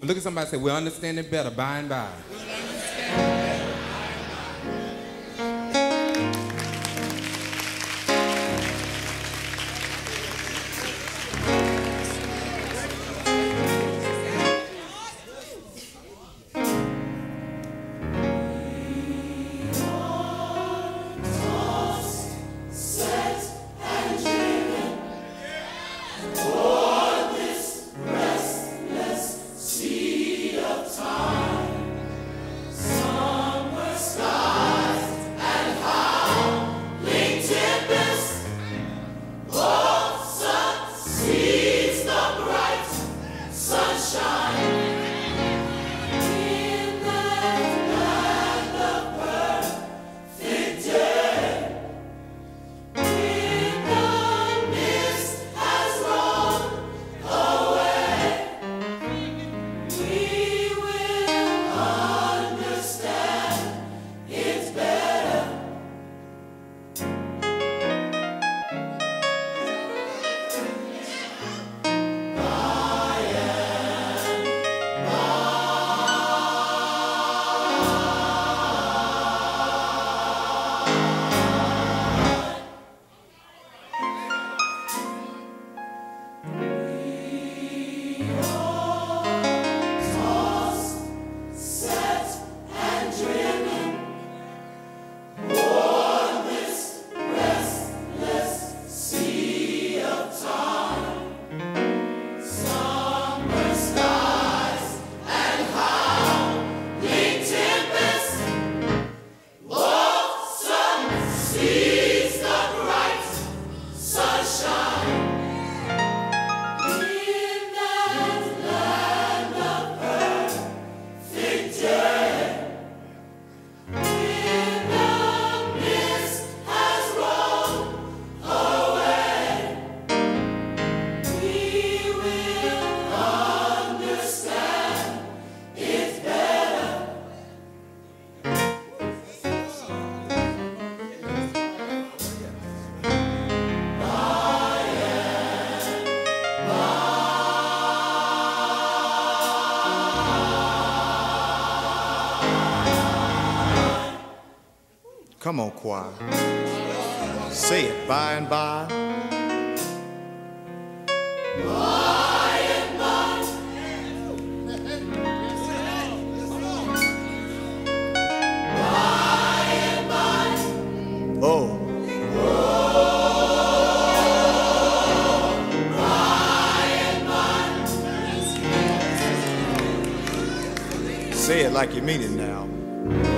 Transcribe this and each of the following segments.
Look at somebody and say, we'll understand it better by and by. Come on, choir. Say it by and by. By and by. Oh. Say it like you mean it now.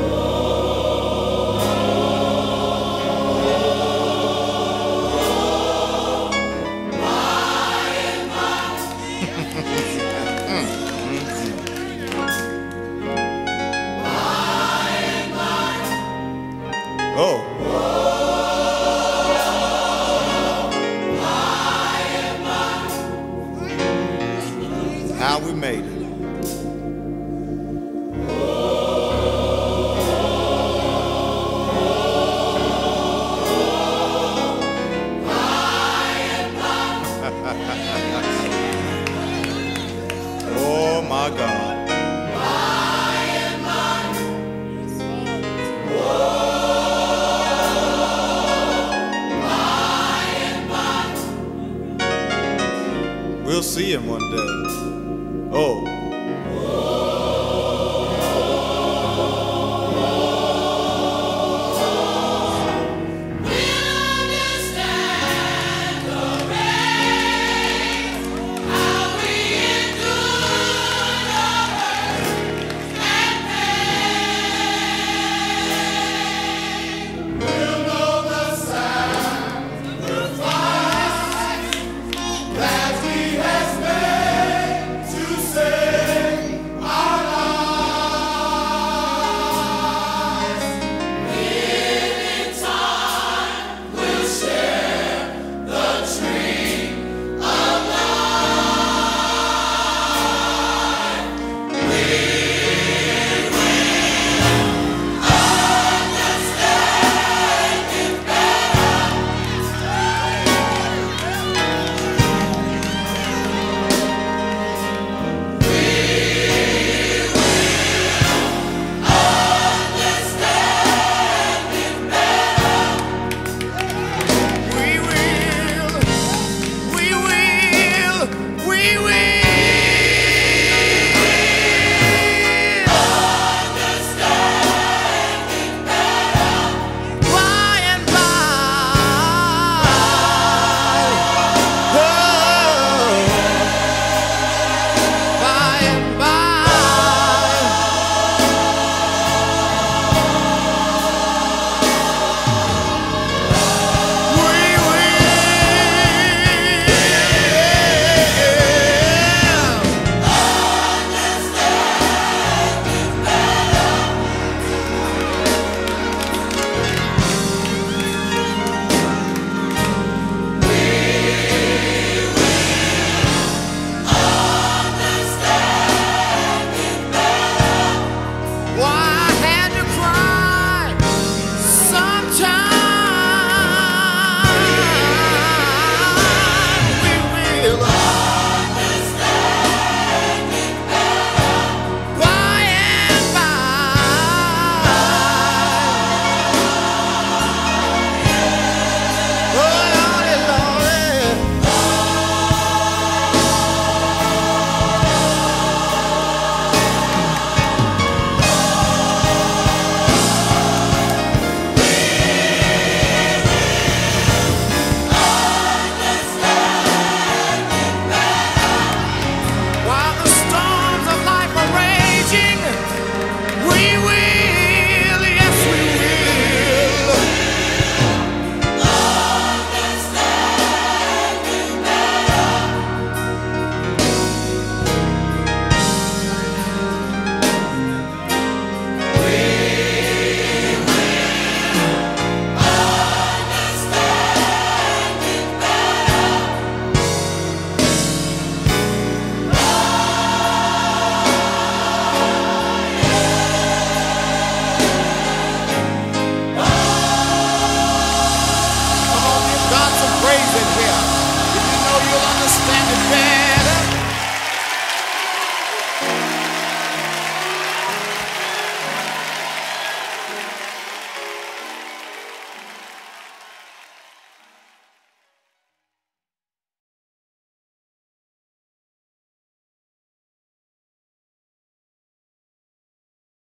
How we made it. Oh my God. We'll see him one day. Oh.